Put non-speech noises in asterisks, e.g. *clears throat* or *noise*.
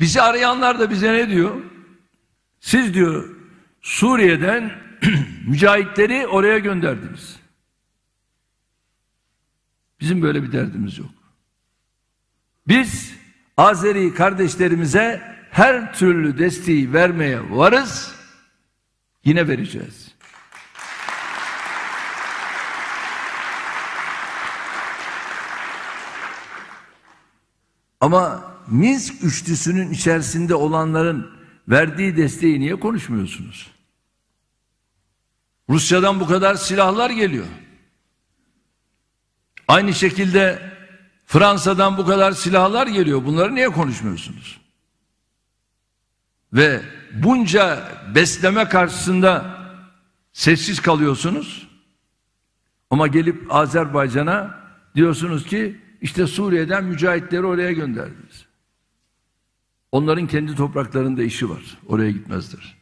Bizi arayanlar da bize ne diyor? Siz diyor Suriye'den *clears throat* mücahitleri oraya gönderdiniz. Bizim böyle bir derdimiz yok. Biz Azeri kardeşlerimize her türlü desteği vermeye varız. Yine vereceğiz. Ama Minsk üçlüsünün içerisinde olanların verdiği desteği niye konuşmuyorsunuz? Rusya'dan bu kadar silahlar geliyor. Aynı şekilde Fransa'dan bu kadar silahlar geliyor. Bunları niye konuşmuyorsunuz? Ve bunca besleme karşısında sessiz kalıyorsunuz. Ama gelip Azerbaycan'a diyorsunuz ki işte Suriye'den mücahitleri oraya gönderdiniz. Onların kendi topraklarında işi var. Oraya gitmezler.